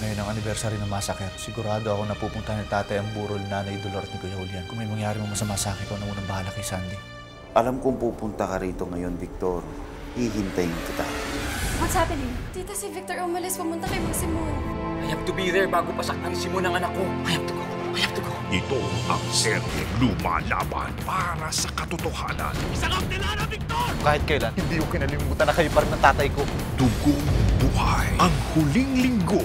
Ngayon ang anniversary ng massacre. Sigurado ako napupunta ni tatay ang burol nanay Dolores ni Kuya Julian. Kung may mangyari mo masama sa akin, ikaw na unang bahala kay Sandy. Alam kong pupunta ka rito ngayon, Victor. Hihintayin kita. What's happening? Tita, si Victor umalis. Pumunta kay Mang Simon. I have to be there bago pasaktan si Simon ang anak ko. I have to go. I have to go. Ito ang seryeng lumalaban para sa katotohanan. Kahit kailan, hindi ko kinalimutan na kayo pa rin ng tatay ko. Dugong buhay. Ang huling linggo